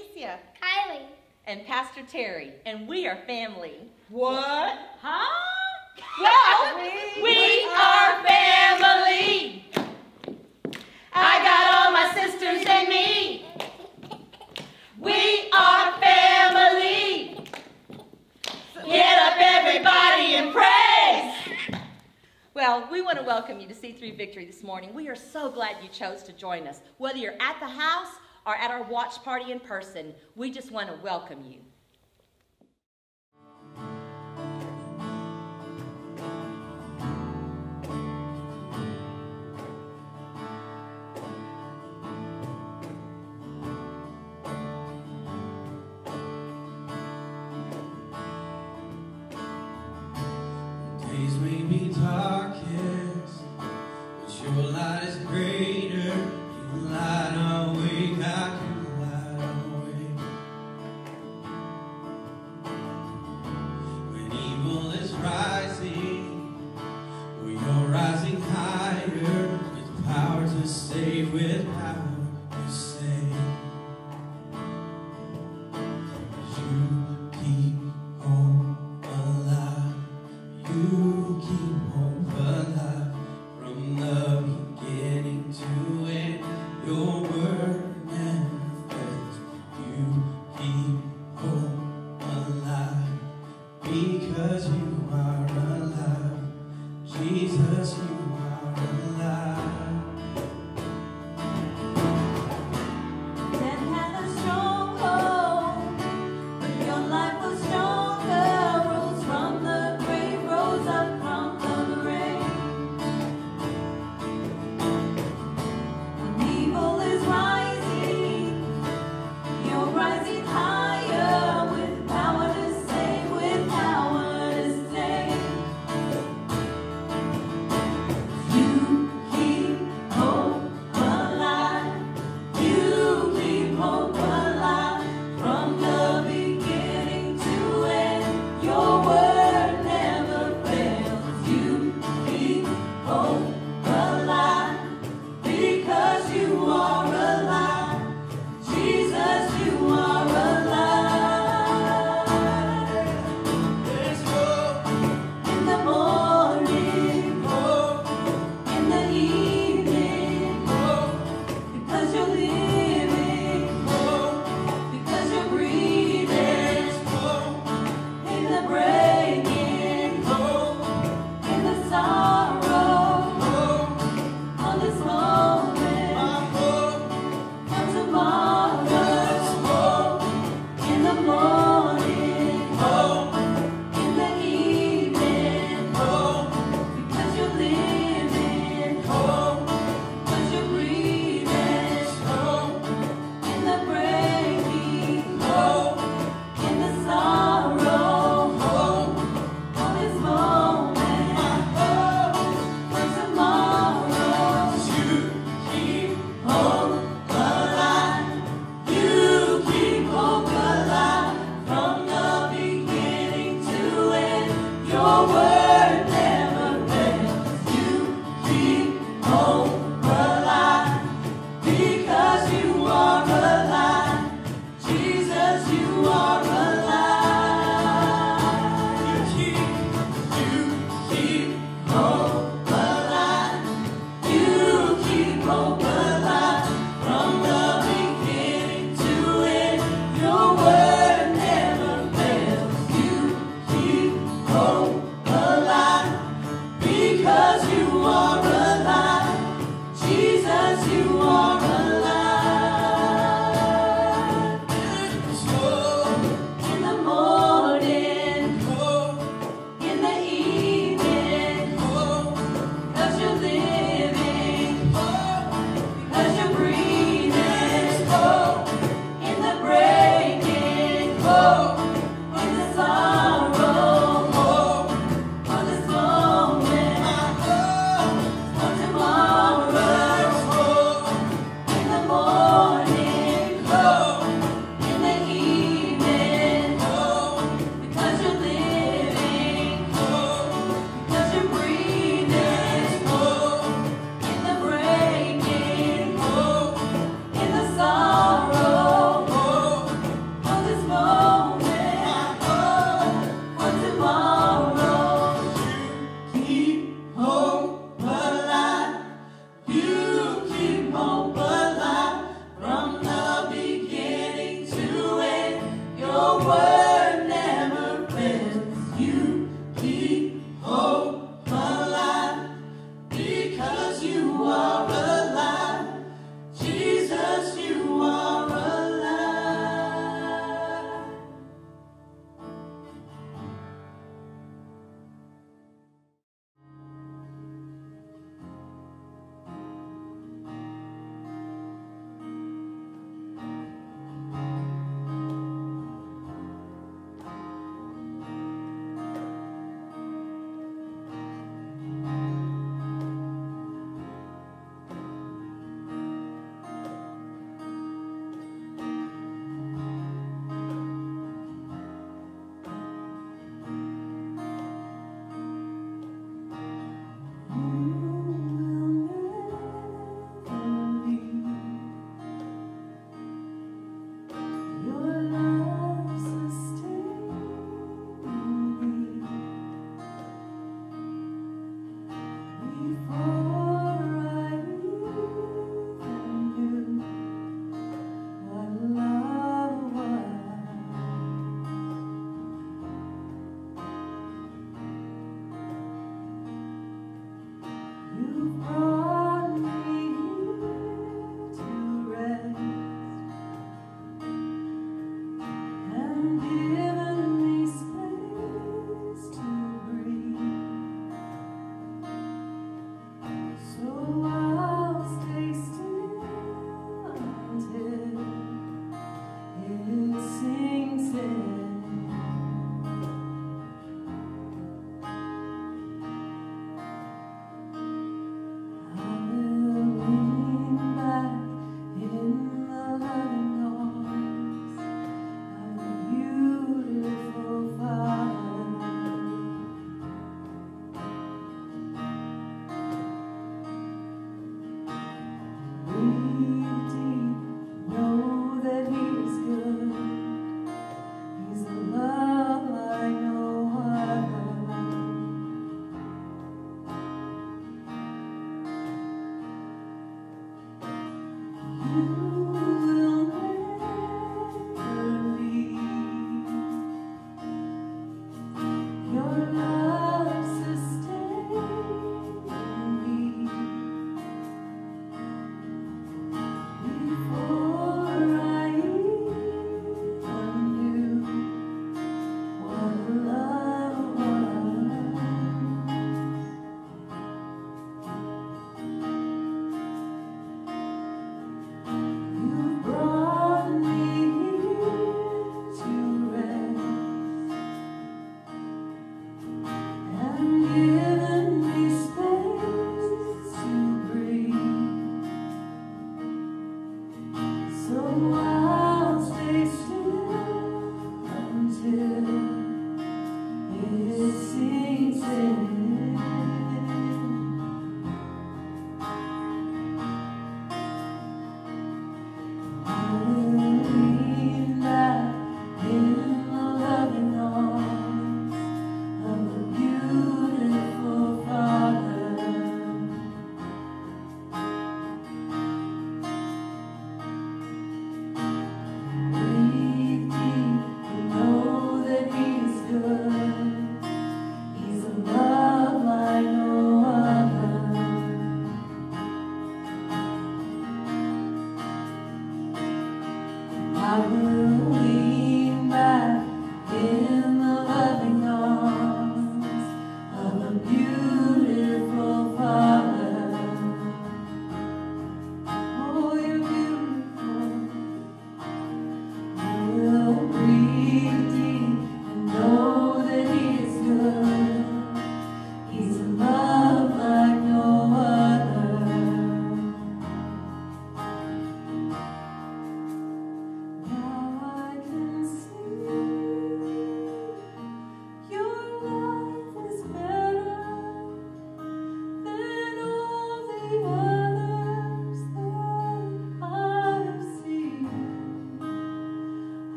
Alicia, Kylie. and Pastor Terry, and we are family. what? Huh? Well, We are family. I got all my sisters and me. We are family. Get up, everybody, and praise. Well, we want to welcome you to C3 Victory this morning. We are so glad you chose to join us. Whether you're at the house or at our watch party in person, we just want to welcome you.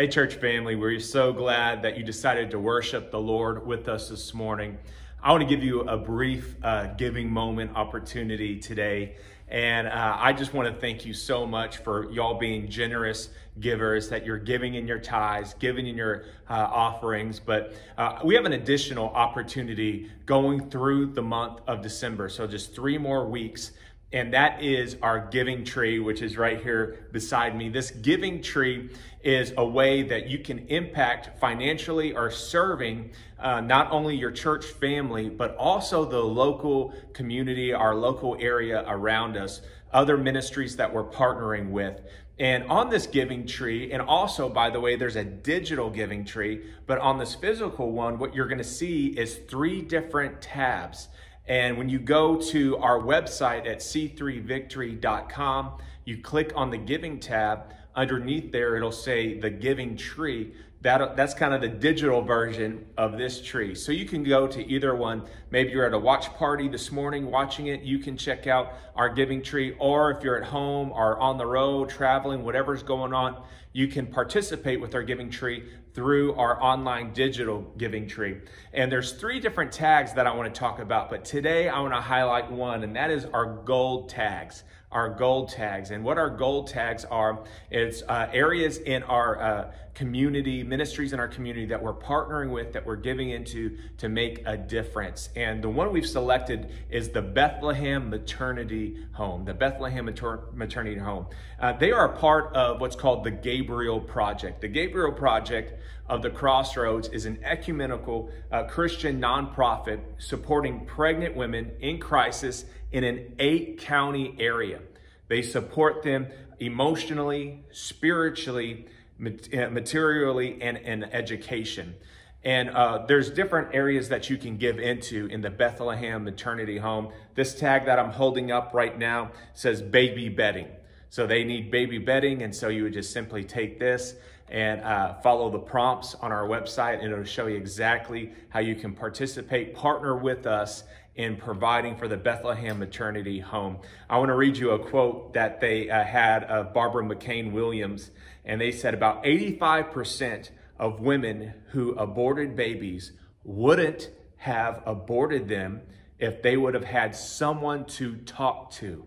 Hey, church family, we're so glad that you decided to worship the Lord with us this morning. I want to give you a brief uh, giving moment opportunity today. And uh, I just want to thank you so much for y'all being generous givers, that you're giving in your tithes, giving in your uh, offerings. But uh, we have an additional opportunity going through the month of December. So just three more weeks and that is our giving tree, which is right here beside me. This giving tree is a way that you can impact financially or serving uh, not only your church family, but also the local community, our local area around us, other ministries that we're partnering with. And on this giving tree, and also, by the way, there's a digital giving tree, but on this physical one, what you're going to see is three different tabs. And when you go to our website at c3victory.com, you click on the giving tab. Underneath there, it'll say the giving tree. That, that's kind of the digital version of this tree. So you can go to either one. Maybe you're at a watch party this morning watching it. You can check out our giving tree. Or if you're at home or on the road, traveling, whatever's going on, you can participate with our giving tree through our online digital giving tree. And there's three different tags that I want to talk about. But today I want to highlight one, and that is our gold tags our gold tags. And what our gold tags are, it's uh, areas in our uh, community, ministries in our community that we're partnering with, that we're giving into to make a difference. And the one we've selected is the Bethlehem Maternity Home, the Bethlehem Mater- Maternity Home. Uh, they are a part of what's called the Gabriel Project. The Gabriel Project of the Crossroads is an ecumenical uh, Christian nonprofit supporting pregnant women in crisis in an eight county area. They support them emotionally, spiritually, uh, materially, and in education. And uh, there's different areas that you can give into in the Bethlehem Maternity Home. This tag that I'm holding up right now says baby bedding. So they need baby bedding, and so you would just simply take this and uh, follow the prompts on our website, and it'll show you exactly how you can participate, partner with us in providing for the Bethlehem Maternity Home. I want to read you a quote that they uh, had of Barbara McCain Williams, and they said about 85% of women who aborted babies wouldn't have aborted them if they would have had someone to talk to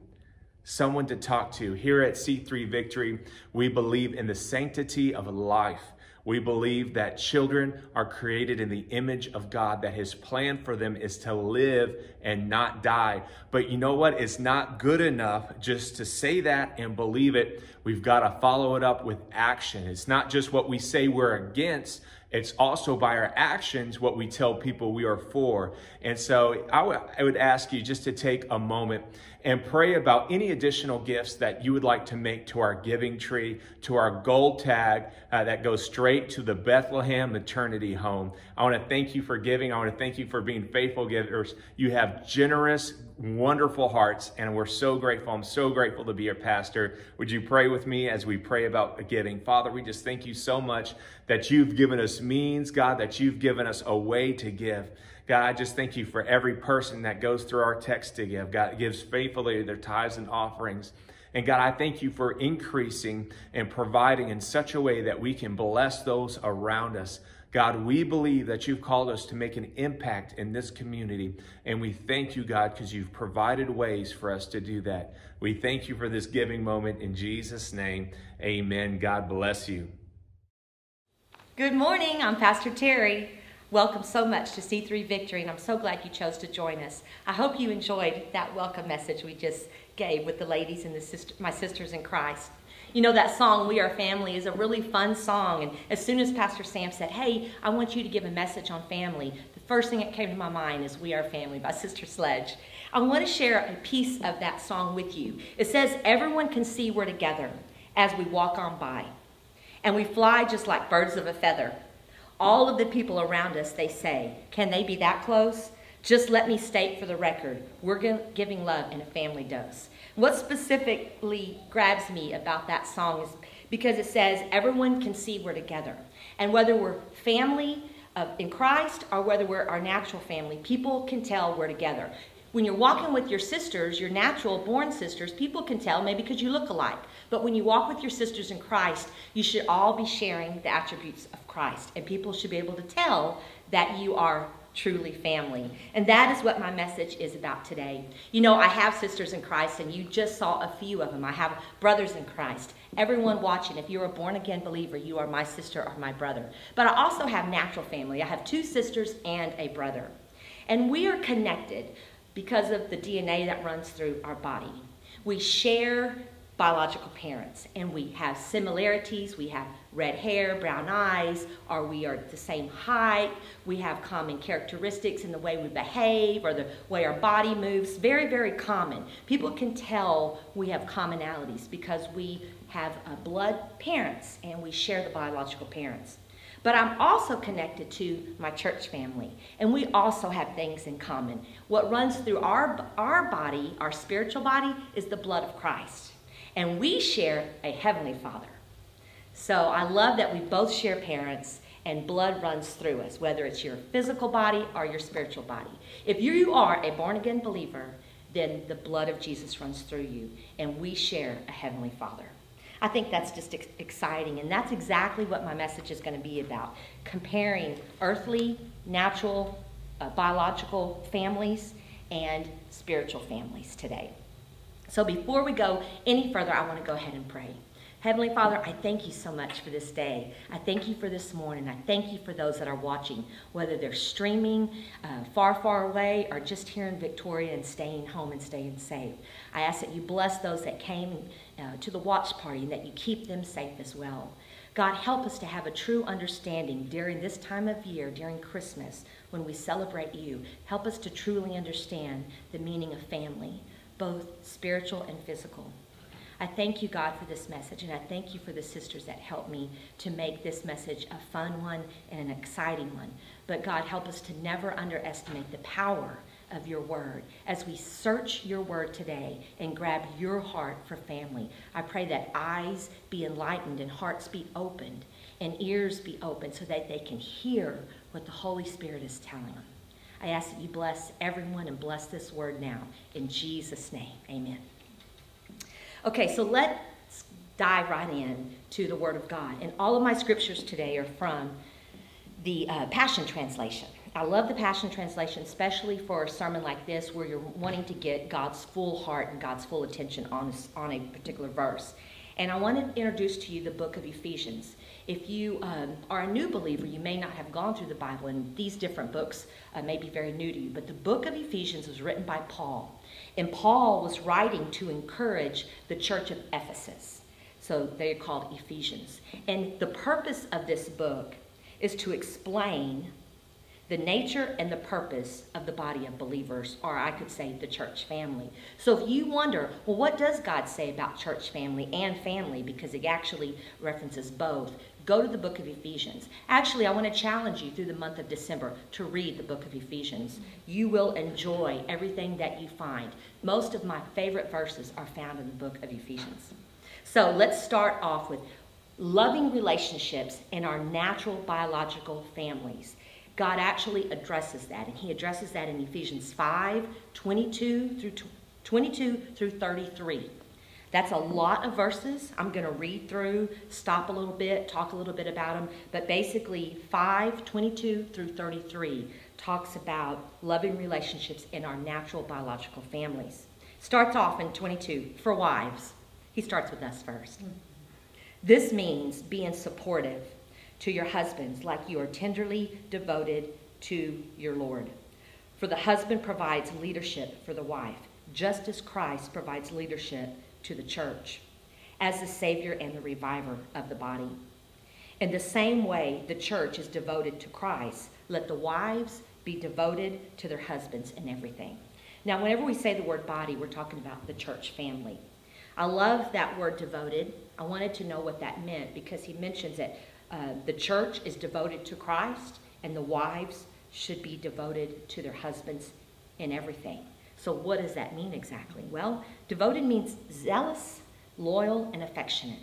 someone to talk to. Here at C3 Victory, we believe in the sanctity of life. We believe that children are created in the image of God, that His plan for them is to live and not die. But you know what? It's not good enough just to say that and believe it. We've got to follow it up with action. It's not just what we say we're against, it's also by our actions what we tell people we are for. And so I would ask you just to take a moment and pray about any additional gifts that you would like to make to our giving tree, to our gold tag uh, that goes straight to the Bethlehem Maternity Home. I want to thank you for giving. I want to thank you for being faithful givers. You have generous, wonderful hearts, and we're so grateful. I'm so grateful to be your pastor. Would you pray with me as we pray about giving? Father, we just thank you so much that you've given us means, God, that you've given us a way to give. God, I just thank you for every person that goes through our text to give. God gives faithfully their tithes and offerings. And God, I thank you for increasing and providing in such a way that we can bless those around us. God, we believe that you've called us to make an impact in this community. And we thank you, God, because you've provided ways for us to do that. We thank you for this giving moment in Jesus' name. Amen. God bless you. Good morning. I'm Pastor Terry. Welcome so much to C3 Victory, and I'm so glad you chose to join us. I hope you enjoyed that welcome message we just gave with the ladies and the sister, my sisters in Christ. You know, that song, We Are Family, is a really fun song. And as soon as Pastor Sam said, Hey, I want you to give a message on family, the first thing that came to my mind is We Are Family by Sister Sledge. I want to share a piece of that song with you. It says, Everyone can see we're together as we walk on by, and we fly just like birds of a feather. All of the people around us, they say, can they be that close? Just let me state for the record, we're giving love in a family dose. What specifically grabs me about that song is because it says everyone can see we're together. And whether we're family in Christ or whether we're our natural family, people can tell we're together. When you're walking with your sisters, your natural born sisters, people can tell maybe because you look alike. But when you walk with your sisters in Christ, you should all be sharing the attributes of Christ. And people should be able to tell that you are truly family. And that is what my message is about today. You know, I have sisters in Christ, and you just saw a few of them. I have brothers in Christ. Everyone watching, if you're a born again believer, you are my sister or my brother. But I also have natural family. I have two sisters and a brother. And we are connected because of the DNA that runs through our body. We share biological parents and we have similarities. We have red hair, brown eyes, or we are the same height. We have common characteristics in the way we behave or the way our body moves. Very, very common. People can tell we have commonalities because we have uh, blood parents and we share the biological parents. But I'm also connected to my church family, and we also have things in common. What runs through our, our body, our spiritual body, is the blood of Christ. And we share a Heavenly Father. So I love that we both share parents and blood runs through us, whether it's your physical body or your spiritual body. If you are a born again believer, then the blood of Jesus runs through you, and we share a Heavenly Father. I think that's just ex- exciting, and that's exactly what my message is going to be about comparing earthly, natural, uh, biological families and spiritual families today. So before we go any further, I want to go ahead and pray. Heavenly Father, I thank you so much for this day. I thank you for this morning. I thank you for those that are watching, whether they're streaming uh, far, far away or just here in Victoria and staying home and staying safe. I ask that you bless those that came uh, to the watch party and that you keep them safe as well. God, help us to have a true understanding during this time of year, during Christmas, when we celebrate you. Help us to truly understand the meaning of family, both spiritual and physical. I thank you, God, for this message, and I thank you for the sisters that helped me to make this message a fun one and an exciting one. But God, help us to never underestimate the power of your word as we search your word today and grab your heart for family. I pray that eyes be enlightened and hearts be opened and ears be opened so that they can hear what the Holy Spirit is telling them. I ask that you bless everyone and bless this word now. In Jesus' name, amen. Okay, so let's dive right in to the Word of God. And all of my scriptures today are from the uh, Passion Translation. I love the Passion Translation, especially for a sermon like this where you're wanting to get God's full heart and God's full attention on, on a particular verse. And I want to introduce to you the book of Ephesians. If you um, are a new believer, you may not have gone through the Bible, and these different books uh, may be very new to you. But the book of Ephesians was written by Paul. And Paul was writing to encourage the church of Ephesus. So they're called Ephesians. And the purpose of this book is to explain the nature and the purpose of the body of believers, or I could say the church family. So if you wonder, well, what does God say about church family and family? Because it actually references both. Go to the book of Ephesians. Actually, I want to challenge you through the month of December to read the book of Ephesians. You will enjoy everything that you find. Most of my favorite verses are found in the book of Ephesians. So let's start off with loving relationships in our natural biological families. God actually addresses that, and He addresses that in Ephesians 5 22 through 22 through 33. That's a lot of verses. I'm going to read through, stop a little bit, talk a little bit about them. But basically, 5, 22 through 33 talks about loving relationships in our natural biological families. Starts off in 22 for wives. He starts with us first. Mm-hmm. This means being supportive to your husbands like you are tenderly devoted to your Lord. For the husband provides leadership for the wife, just as Christ provides leadership to the church as the Savior and the reviver of the body. In the same way the church is devoted to Christ, let the wives be devoted to their husbands in everything. Now, whenever we say the word body, we're talking about the church family. I love that word devoted. I wanted to know what that meant because he mentions that uh, the church is devoted to Christ and the wives should be devoted to their husbands in everything. So, what does that mean exactly? Well, devoted means zealous, loyal, and affectionate.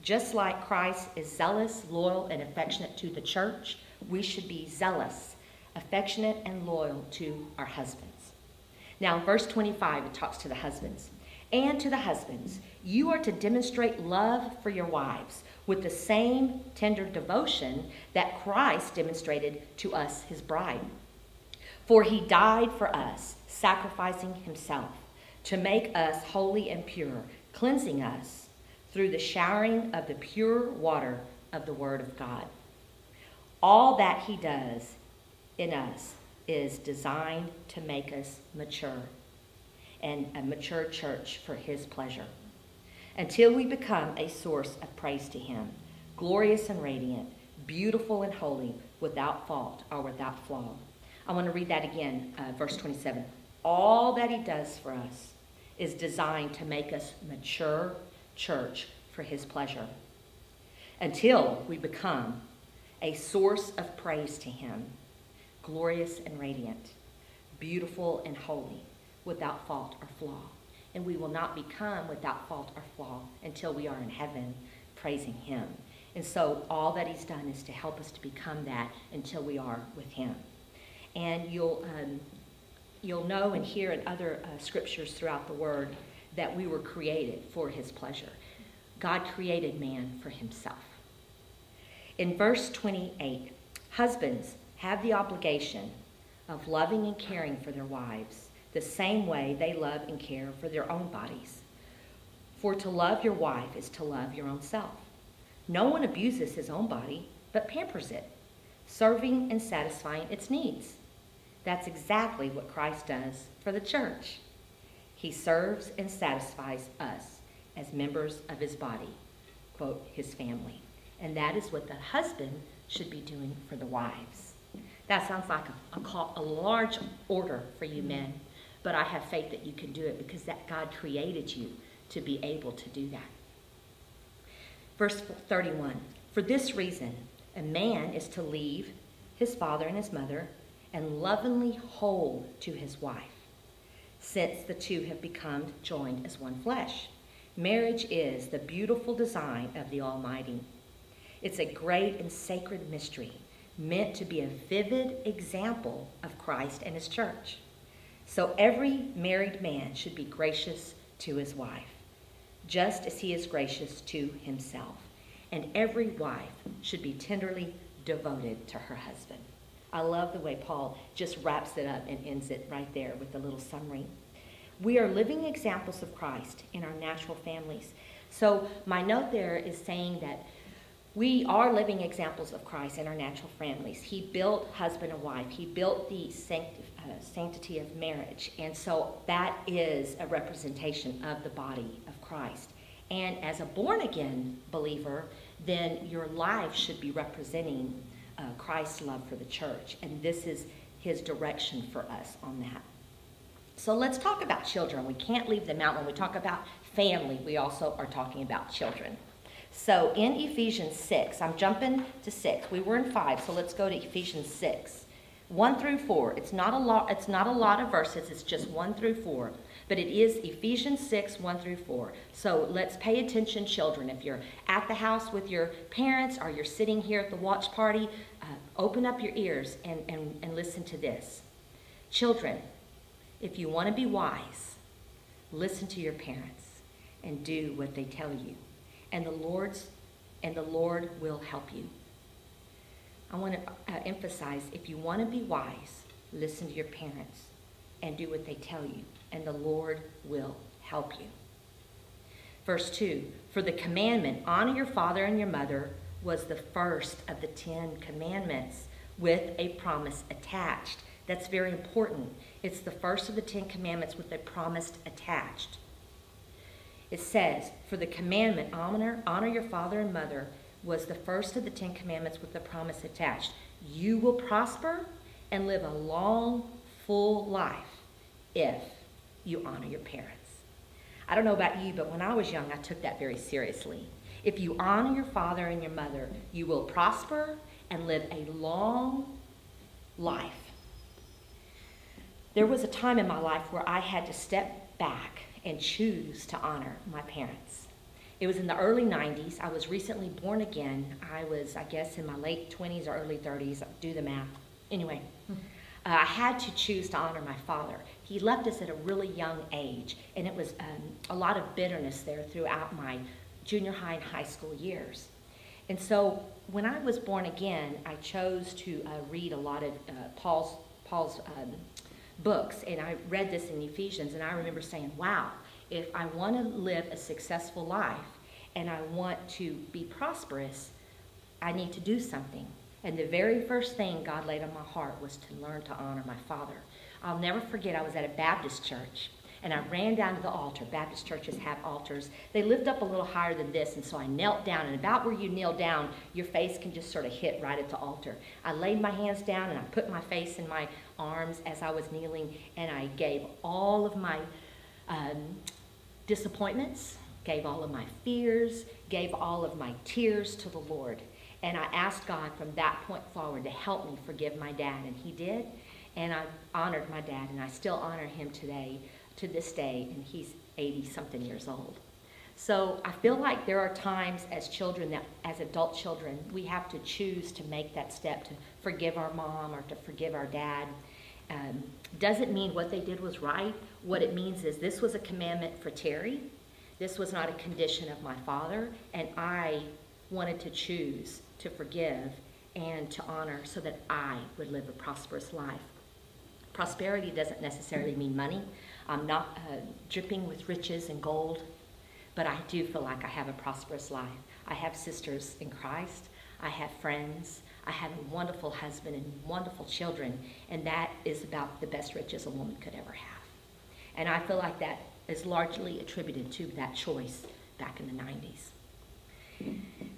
Just like Christ is zealous, loyal, and affectionate to the church, we should be zealous, affectionate, and loyal to our husbands. Now, verse 25, it talks to the husbands. And to the husbands, you are to demonstrate love for your wives with the same tender devotion that Christ demonstrated to us, his bride. For he died for us, sacrificing himself to make us holy and pure, cleansing us through the showering of the pure water of the Word of God. All that he does in us is designed to make us mature and a mature church for his pleasure until we become a source of praise to him, glorious and radiant, beautiful and holy, without fault or without flaw. I want to read that again, uh, verse 27. All that he does for us is designed to make us mature church for his pleasure until we become a source of praise to him, glorious and radiant, beautiful and holy, without fault or flaw. And we will not become without fault or flaw until we are in heaven praising him. And so all that he's done is to help us to become that until we are with him. And you'll, um, you'll know and hear in other uh, scriptures throughout the word that we were created for his pleasure. God created man for himself. In verse 28, husbands have the obligation of loving and caring for their wives the same way they love and care for their own bodies. For to love your wife is to love your own self. No one abuses his own body, but pampers it, serving and satisfying its needs. That's exactly what Christ does for the church. He serves and satisfies us as members of his body, quote, his family. And that is what the husband should be doing for the wives. That sounds like a, a, call, a large order for you men, but I have faith that you can do it because that God created you to be able to do that. Verse 31 For this reason, a man is to leave his father and his mother and lovingly hold to his wife, since the two have become joined as one flesh. Marriage is the beautiful design of the Almighty. It's a great and sacred mystery meant to be a vivid example of Christ and his church. So every married man should be gracious to his wife, just as he is gracious to himself. And every wife should be tenderly devoted to her husband. I love the way Paul just wraps it up and ends it right there with a little summary. We are living examples of Christ in our natural families. So my note there is saying that we are living examples of Christ in our natural families. He built husband and wife. He built the uh, sanctity of marriage. And so that is a representation of the body of Christ. And as a born again believer, then your life should be representing uh, Christ's love for the church. And this is his direction for us on that. So let's talk about children. We can't leave them out. When we talk about family, we also are talking about children. So in Ephesians 6, I'm jumping to 6. We were in 5, so let's go to Ephesians 6. 1 through 4. It's not a lot it's not a lot of verses, it's just 1 through 4. But it is Ephesians 6, 1 through 4. So let's pay attention, children. If you're at the house with your parents or you're sitting here at the watch party, uh, open up your ears and, and, and listen to this. Children, if you want to be wise, listen to your parents and do what they tell you. And the Lord's and the Lord will help you. I want to uh, emphasize if you want to be wise, listen to your parents and do what they tell you, and the Lord will help you. Verse 2 For the commandment, honor your father and your mother, was the first of the Ten Commandments with a promise attached. That's very important. It's the first of the Ten Commandments with a promise attached. It says, For the commandment, honor, honor your father and mother, was the first of the Ten Commandments with the promise attached. You will prosper and live a long, full life if you honor your parents. I don't know about you, but when I was young, I took that very seriously. If you honor your father and your mother, you will prosper and live a long life. There was a time in my life where I had to step back and choose to honor my parents. It was in the early 90s. I was recently born again. I was, I guess, in my late 20s or early 30s. Do the math. Anyway, uh, I had to choose to honor my father. He left us at a really young age, and it was um, a lot of bitterness there throughout my junior high and high school years. And so when I was born again, I chose to uh, read a lot of uh, Paul's, Paul's um, books, and I read this in Ephesians, and I remember saying, wow, if I want to live a successful life and I want to be prosperous, I need to do something. And the very first thing God laid on my heart was to learn to honor my father. I'll never forget, I was at a Baptist church and I ran down to the altar. Baptist churches have altars. They lift up a little higher than this, and so I knelt down. And about where you kneel down, your face can just sort of hit right at the altar. I laid my hands down and I put my face in my arms as I was kneeling, and I gave all of my um, disappointments, gave all of my fears, gave all of my tears to the Lord. And I asked God from that point forward to help me forgive my dad, and He did. And I honored my dad, and I still honor him today, to this day, and he's 80 something years old. So I feel like there are times as children that, as adult children, we have to choose to make that step to forgive our mom or to forgive our dad. Um, doesn't mean what they did was right. What it means is this was a commandment for Terry. This was not a condition of my father, and I wanted to choose to forgive and to honor so that I would live a prosperous life. Prosperity doesn't necessarily mean money. I'm not uh, dripping with riches and gold, but I do feel like I have a prosperous life. I have sisters in Christ. I have friends. I have a wonderful husband and wonderful children, and that is about the best riches a woman could ever have. And I feel like that is largely attributed to that choice back in the 90s.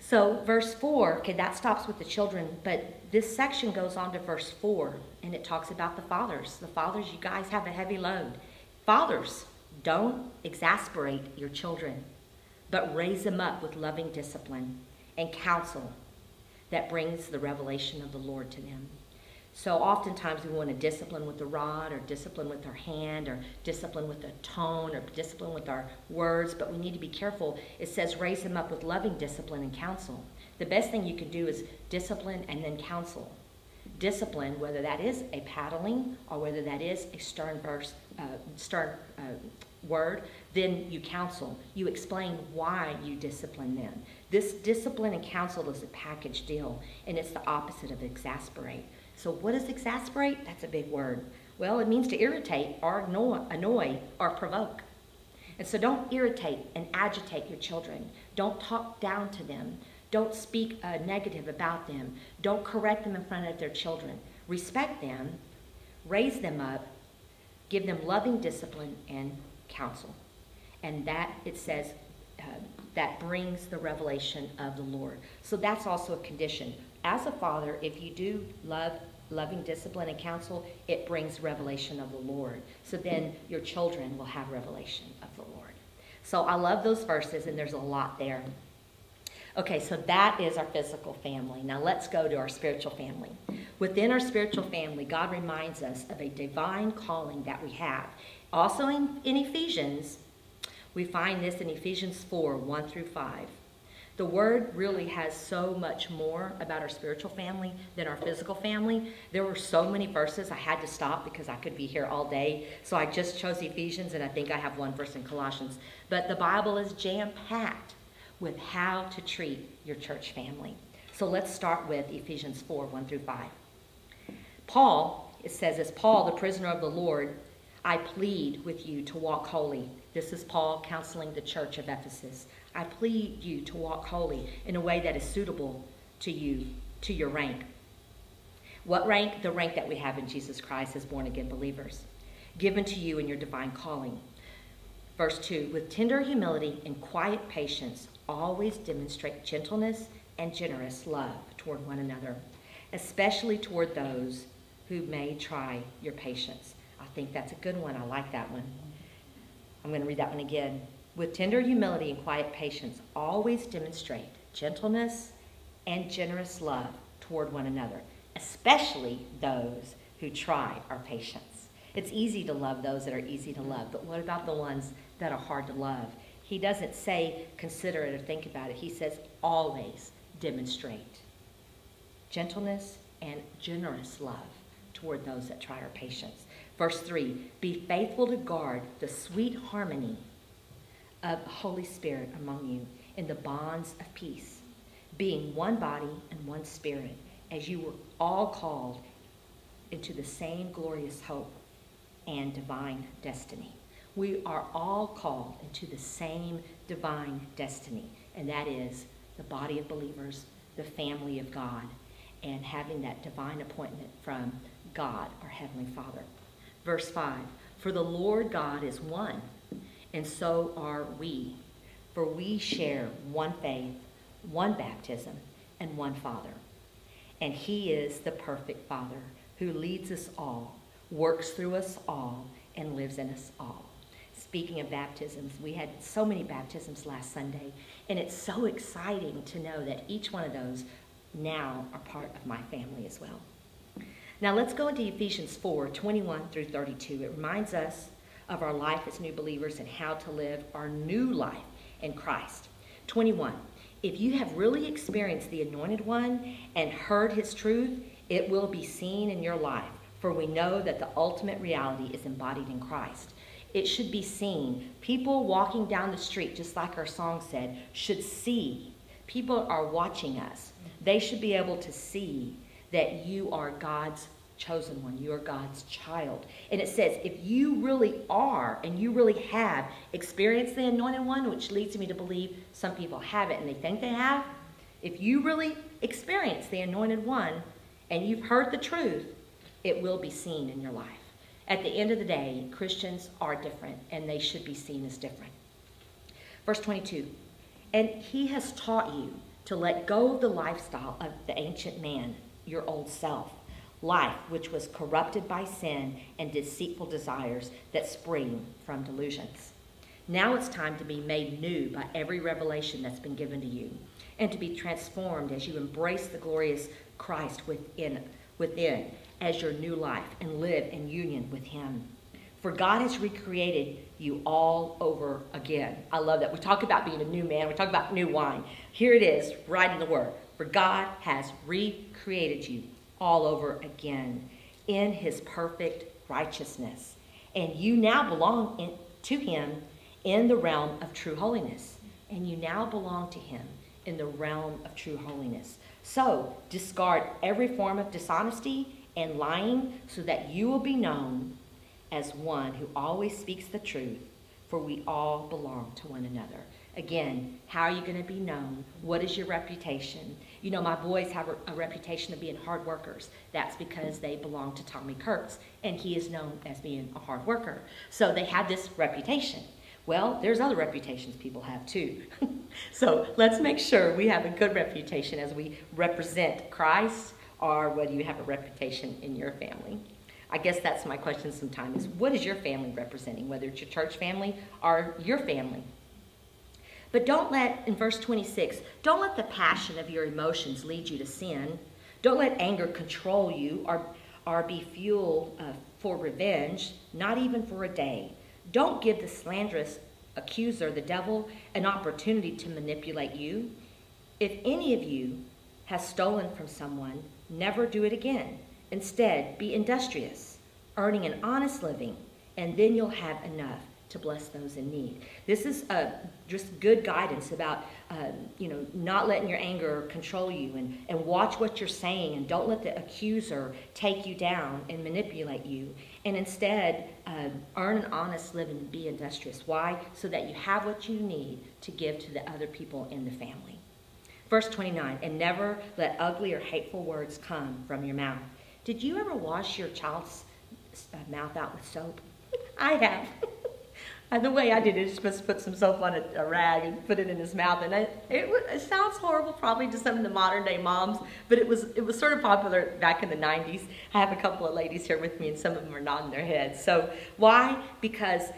So, verse 4, okay, that stops with the children, but this section goes on to verse 4, and it talks about the fathers. The fathers, you guys have a heavy load. Fathers, don't exasperate your children, but raise them up with loving discipline and counsel that brings the revelation of the Lord to them. So oftentimes we want to discipline with the rod or discipline with our hand or discipline with a tone or discipline with our words, but we need to be careful. It says raise them up with loving discipline and counsel. The best thing you can do is discipline and then counsel. Discipline, whether that is a paddling or whether that is a stern verse, uh, stern uh, word, then you counsel. You explain why you discipline them. This discipline and counsel is a package deal, and it's the opposite of exasperate. So, what is exasperate? That's a big word. Well, it means to irritate or annoy, annoy or provoke. And so, don't irritate and agitate your children. Don't talk down to them. Don't speak uh, negative about them. Don't correct them in front of their children. Respect them, raise them up, give them loving discipline and counsel. And that, it says, uh, that brings the revelation of the Lord. So that's also a condition. As a father, if you do love loving discipline and counsel, it brings revelation of the Lord. So then your children will have revelation of the Lord. So I love those verses, and there's a lot there. Okay, so that is our physical family. Now let's go to our spiritual family. Within our spiritual family, God reminds us of a divine calling that we have. Also in, in Ephesians, we find this in Ephesians 4 1 through 5. The word really has so much more about our spiritual family than our physical family. There were so many verses I had to stop because I could be here all day. So I just chose Ephesians and I think I have one verse in Colossians. But the Bible is jam packed with how to treat your church family. So let's start with Ephesians 4 1 through 5. Paul, it says, as Paul, the prisoner of the Lord, I plead with you to walk holy. This is Paul counseling the church of Ephesus. I plead you to walk holy in a way that is suitable to you, to your rank. What rank? The rank that we have in Jesus Christ as born again believers, given to you in your divine calling. Verse 2 With tender humility and quiet patience, always demonstrate gentleness and generous love toward one another, especially toward those who may try your patience. I think that's a good one. I like that one. I'm going to read that one again. With tender humility and quiet patience, always demonstrate gentleness and generous love toward one another, especially those who try our patience. It's easy to love those that are easy to love, but what about the ones that are hard to love? He doesn't say consider it or think about it. He says always demonstrate gentleness and generous love toward those that try our patience. Verse 3 Be faithful to guard the sweet harmony of the Holy Spirit among you in the bonds of peace, being one body and one spirit, as you were all called into the same glorious hope and divine destiny. We are all called into the same divine destiny, and that is the body of believers, the family of God, and having that divine appointment from God, our Heavenly Father. Verse 5 For the Lord God is one, and so are we. For we share one faith, one baptism, and one Father. And He is the perfect Father who leads us all, works through us all, and lives in us all. Speaking of baptisms, we had so many baptisms last Sunday, and it's so exciting to know that each one of those now are part of my family as well. Now let's go into Ephesians 4 21 through 32. It reminds us of our life as new believers and how to live our new life in Christ. 21. If you have really experienced the Anointed One and heard His truth, it will be seen in your life, for we know that the ultimate reality is embodied in Christ. It should be seen. People walking down the street, just like our song said, should see. People are watching us. They should be able to see that you are God's chosen one. You are God's child. And it says, if you really are and you really have experienced the anointed one, which leads me to believe some people have it and they think they have, if you really experience the anointed one and you've heard the truth, it will be seen in your life. At the end of the day, Christians are different and they should be seen as different. Verse 22 And he has taught you to let go of the lifestyle of the ancient man, your old self, life which was corrupted by sin and deceitful desires that spring from delusions. Now it's time to be made new by every revelation that's been given to you and to be transformed as you embrace the glorious Christ within, within as your new life and live in union with Him. For God has recreated you all over again. I love that. We talk about being a new man, we talk about new wine. Here it is, right in the Word. For God has recreated you all over again in His perfect righteousness. And you now belong in, to Him in the realm of true holiness. And you now belong to Him in the realm of true holiness. So discard every form of dishonesty and lying so that you will be known as one who always speaks the truth, for we all belong to one another. Again, how are you going to be known? What is your reputation? You know, my boys have a, reputation of being hard workers. That's because they belong to Tommy Kurtz, and he is known as being a hard worker. So they have this reputation. Well, there's other reputations people have too. so let's make sure we have a good reputation as we represent Christ, or whether you have a reputation in your family. I guess that's my question sometimes is what is your family representing, whether it's your church family or your family? But don't let, in verse 26, don't let the passion of your emotions lead you to sin. Don't let anger control you or, or be fuel uh, for revenge, not even for a day. Don't give the slanderous accuser, the devil, an opportunity to manipulate you. If any of you has stolen from someone, never do it again. Instead, be industrious, earning an honest living, and then you'll have enough to bless those in need. This is uh, just good guidance about, um, you know, not letting your anger control you and, and watch what you're saying and don't let the accuser take you down and manipulate you. And instead, uh, earn an honest living and be industrious. Why? So that you have what you need to give to the other people in the family. Verse 29, and never let ugly or hateful words come from your mouth. Did you ever wash your child's uh, mouth out with soap? I have. And the way I did it is just to put some soap on a, a, rag and put it in his mouth. And it, it, it, sounds horrible probably to some of the modern day moms, but it was, it was sort of popular back in the 90s. I have a couple of ladies here with me and some of them are nodding their heads. So why? Because,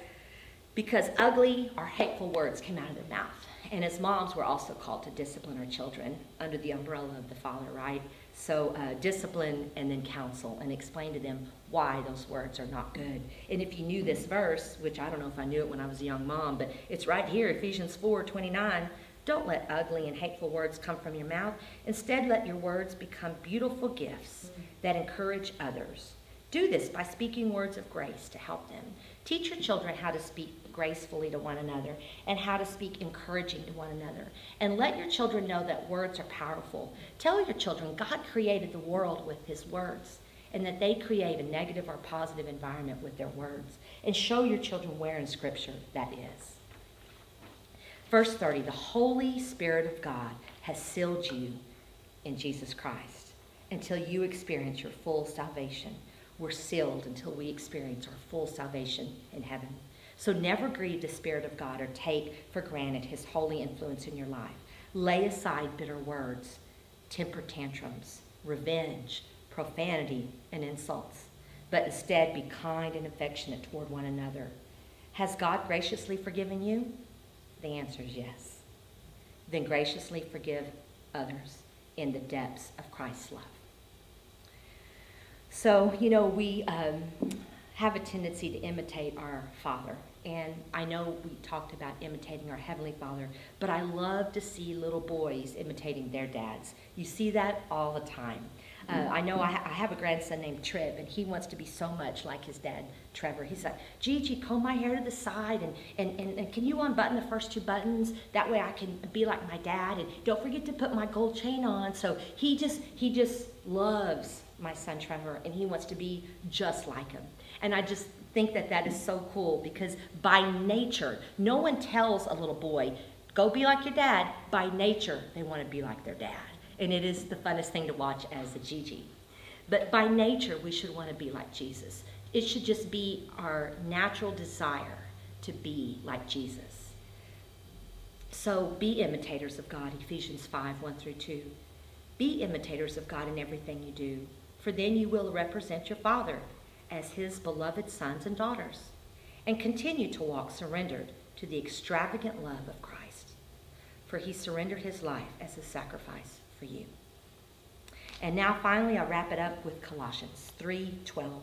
because ugly or hateful words came out of their mouth. And as moms, we're also called to discipline our children under the umbrella of the Father, right? So uh, discipline and then counsel and explain to them why those words are not good. And if you knew this verse, which I don't know if I knew it when I was a young mom, but it's right here, Ephesians 4 29. Don't let ugly and hateful words come from your mouth. Instead, let your words become beautiful gifts that encourage others. Do this by speaking words of grace to help them. Teach your children how to speak gracefully to one another and how to speak encouraging to one another. And let your children know that words are powerful. Tell your children God created the world with his words and that they create a negative or positive environment with their words. And show your children where in Scripture that is. Verse 30 The Holy Spirit of God has sealed you in Jesus Christ until you experience your full salvation. We're sealed until we experience our full salvation in heaven. So never grieve the Spirit of God or take for granted his holy influence in your life. Lay aside bitter words, temper tantrums, revenge, profanity, and insults, but instead be kind and affectionate toward one another. Has God graciously forgiven you? The answer is yes. Then graciously forgive others in the depths of Christ's love. So, you know, we um, have a tendency to imitate our Father. And I know we talked about imitating our Heavenly Father, but I love to see little boys imitating their dads. You see that all the time. Uh, I know I, ha- I have a grandson named Trev, and he wants to be so much like his dad, Trevor. He's like, Gigi, comb my hair to the side, and, and, and, and can you unbutton the first two buttons? That way I can be like my dad, and don't forget to put my gold chain on. So he just, he just loves my son Trevor, and he wants to be just like him. And I just think that that is so cool because by nature, no one tells a little boy, go be like your dad. By nature, they want to be like their dad. And it is the funnest thing to watch as a Gigi. But by nature, we should want to be like Jesus. It should just be our natural desire to be like Jesus. So be imitators of God, Ephesians 5 1 through 2. Be imitators of God in everything you do, for then you will represent your Father as his beloved sons and daughters, and continue to walk surrendered to the extravagant love of Christ, for he surrendered his life as a sacrifice for you. And now finally I'll wrap it up with Colossians 3:12.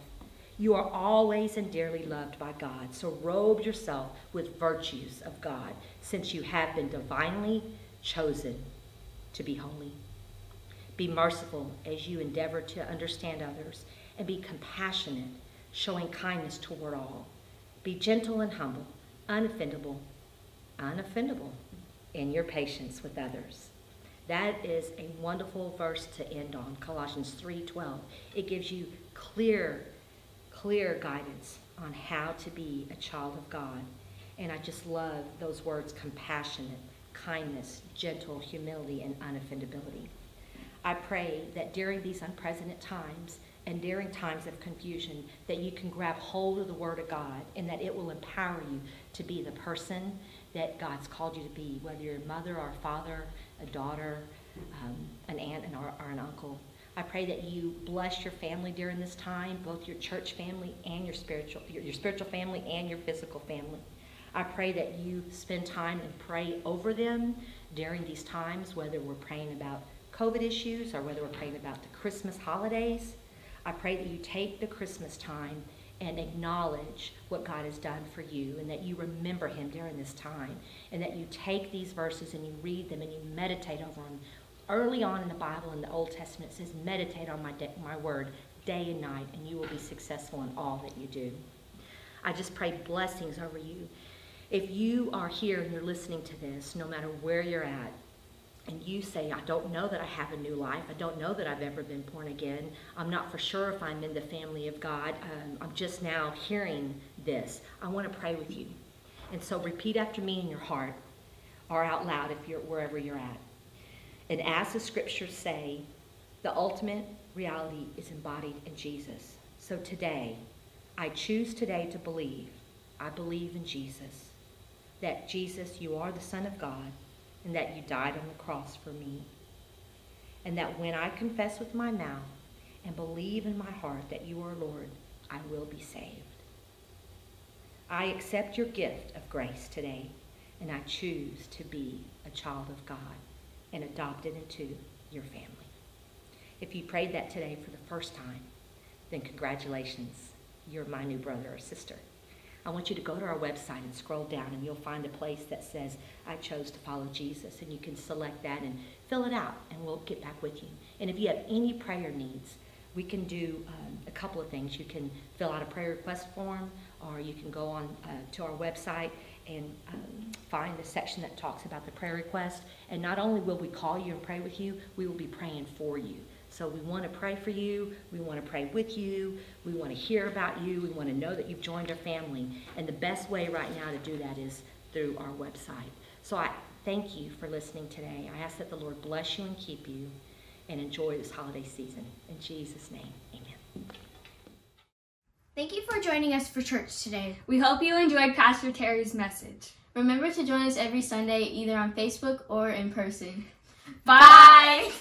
You are always and dearly loved by God, so robe yourself with virtues of God, since you have been divinely chosen to be holy. Be merciful as you endeavor to understand others, and be compassionate, showing kindness toward all. Be gentle and humble, unoffendable, unoffendable in your patience with others. That is a wonderful verse to end on, Colossians 3:12. It gives you clear clear guidance on how to be a child of God. And I just love those words compassionate, kindness, gentle, humility, and unoffendability. I pray that during these unprecedented times and during times of confusion, that you can grab hold of the Word of God and that it will empower you to be the person that God's called you to be, whether you're a mother or a father, a daughter, um, an aunt, and or, an uncle. I pray that you bless your family during this time, both your church family and your spiritual, your, your spiritual family and your physical family. I pray that you spend time and pray over them during these times, whether we're praying about COVID issues or whether we're praying about the Christmas holidays. I pray that you take the Christmas time and acknowledge what God has done for you and that you remember him during this time and that you take these verses and you read them and you meditate over them early on in the Bible in the Old Testament, it says, meditate on my, de- my word day and night, and you will be successful in all that you do. I just pray blessings over you. If you are here and you're listening to this, no matter where you're at, and you say, I don't know that I have a new life. I don't know that I've ever been born again. I'm not for sure if I'm in the family of God. Um, I'm just now hearing this. I want to pray with you. And so repeat after me in your heart or out loud if you're wherever you're at. And as the scriptures say, the ultimate reality is embodied in Jesus. So today, I choose today to believe. I believe in Jesus. That Jesus, you are the Son of God, and that you died on the cross for me. And that when I confess with my mouth and believe in my heart that you are Lord, I will be saved. I accept your gift of grace today, and I choose to be a child of God and adopted into your family. If you prayed that today for the first time, then congratulations, you're my new brother or sister. I want you to go to our website and scroll down, and you'll find a place that says, I chose to follow Jesus. And you can select that and fill it out, and we'll get back with you. And if you have any prayer needs, we can do um, a couple of things. You can fill out a prayer request form, or you can go on uh, to our website and um, find the section that talks about the prayer request. And not only will we call you and pray with you, we will be praying for you. So we want to pray for you. We want to pray with you. We want to hear about you. We want to know that you've joined our family. And the best way right now to do that is through our website. So I thank you for listening today. I ask that the Lord bless you and keep you and enjoy this holiday season. In Jesus' name, amen. Thank you for joining us for church today. We hope you enjoyed Pastor Terry's message. Remember to join us every Sunday either on Facebook or in person. Bye.